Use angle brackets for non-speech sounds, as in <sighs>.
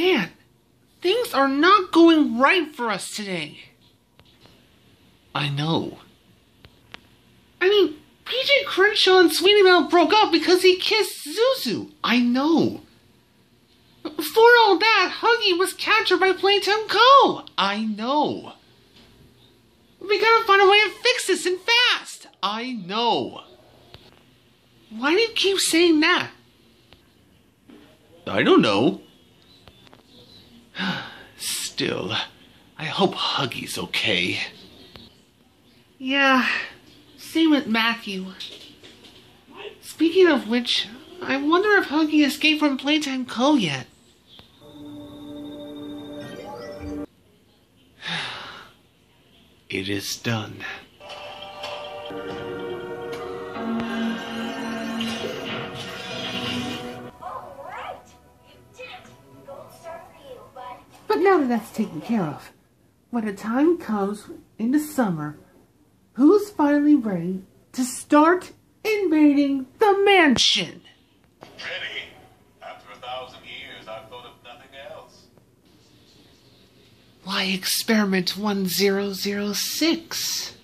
Man, things are not going right for us today. I know. I mean, PJ Crenshaw and Sweetie Belle broke up because he kissed Zuzu. I know. Before all that, Huggy was captured by Playtime Co. I know. We gotta find a way to fix this and fast. I know. Why do you keep saying that? I don't know. Still, I hope Huggy's okay. Yeah, same with Matthew. Speaking of which, I wonder if Huggy escaped from Playtime Co. yet. <sighs> It is done. But now that that's taken care of, when the time comes in the summer, who's finally ready to start invading the mansion? Ready? After a thousand years, I've thought of nothing else. Why, experiment 1006.